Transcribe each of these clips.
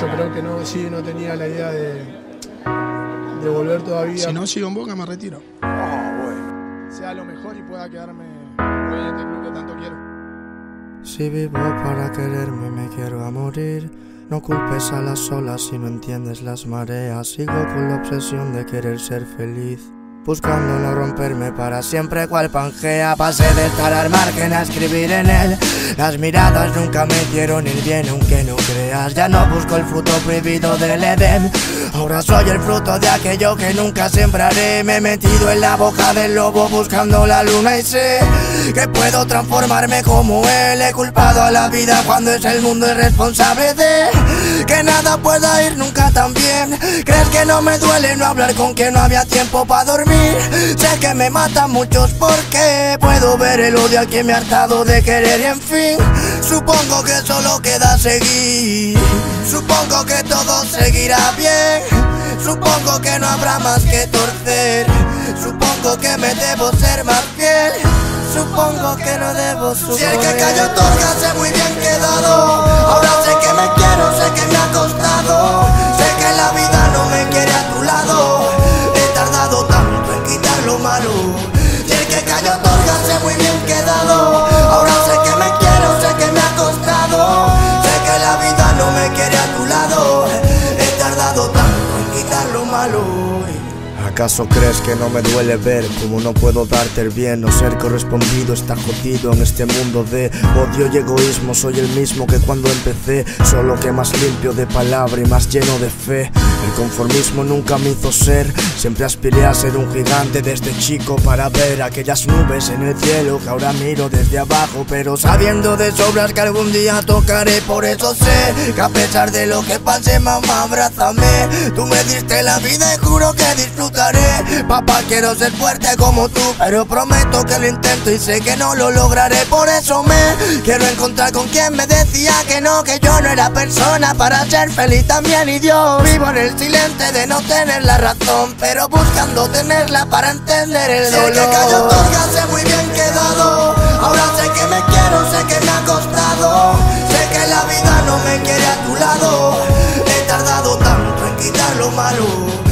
Yo creo que no, sí, no tenía la idea de, de volver todavía. Si no sigo en Boca me retiro. Sea lo mejor y pueda quedarme en este club que tanto quiero. Si vivo para quererme me quiero a morir. No culpes a las olas si no entiendes las mareas. Sigo con la obsesión de querer ser feliz. Buscando no romperme para siempre cual Pangea. Pasé de estar al margen a escribir en él. Las miradas nunca me dieron el bien aunque no creas. Ya no busco el fruto prohibido del Edén. Ahora soy el fruto de aquello que nunca sembraré. Me he metido en la boca del lobo buscando la luna y sé Que puedo transformarme como él. He culpado a la vida cuando es el mundo el responsable de Que nada pueda ir nunca tan bien. ¿Crees que no me duele no hablar con quien no había tiempo para dormir? Sé que me matan muchos porque puedo ver el odio a quien me ha hartado de querer. Y en fin Supongo que solo queda seguir. Supongo que todo seguirá bien. Supongo que no habrá más que torcer. Supongo que me debo ser más fiel. Supongo que no debo sufrir Si el que cayó otorga sé muy bien quedado. Ahora muy bien quedado. Ahora sé que me quiero, sé que me ha costado. Sé que la vida no me quiere a tu lado. He tardado tanto en quitar lo malo. ¿Acaso crees que no me duele ver como no puedo darte el bien o ser correspondido está jodido en este mundo de odio y egoísmo? Soy el mismo que cuando empecé, solo que más limpio de palabra y más lleno de fe. El conformismo nunca me hizo ser, siempre aspiré a ser un gigante desde chico para ver aquellas nubes en el cielo que ahora miro desde abajo, pero sabiendo de sobras que algún día tocaré, por eso sé que a pesar de lo que pase, mamá, abrázame. Tú me diste la vida y juro que disfrutaré Papá, quiero ser fuerte como tú, pero prometo que lo intento y sé que no lo lograré. Por eso me quiero encontrar con quien me decía que no, que yo no era persona para ser feliz también. Y yo vivo en el silencio de no tener la razón, pero buscando tenerla para entender el dolor. Si el que cayó otorga, sé muy bien quedado. Ahora sé que me quiero, sé que me ha costado. Sé que la vida no me quiere a tu lado. He tardado tanto en quitar lo malo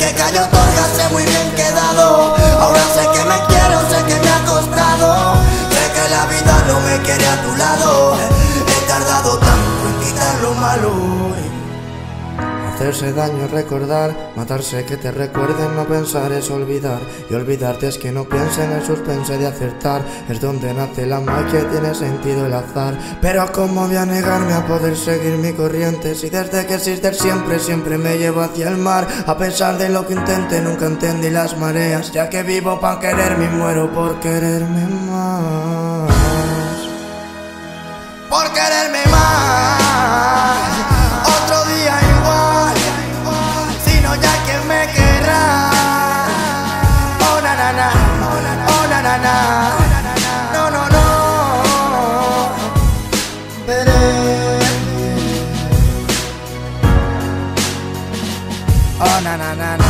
que cayó otorga sé muy bien quedado Ahora sé que me quiero, sé que me ha costado Sé que la vida no me quiere a tu lado He tardado tanto en quitar lo malo Hacerse daño es recordar, matarse que te recuerden, no pensar es olvidar. Y olvidarte es que no piense en el suspense de acertar. Es donde nace la magia y tiene sentido el azar. Pero cómo voy a negarme a poder seguir mi corriente si desde que existe siempre, siempre me llevo hacia el mar. A pesar de lo que intente, nunca entendí las mareas. Ya que vivo para quererme y muero por quererme más. Por quererme más. Na na na na na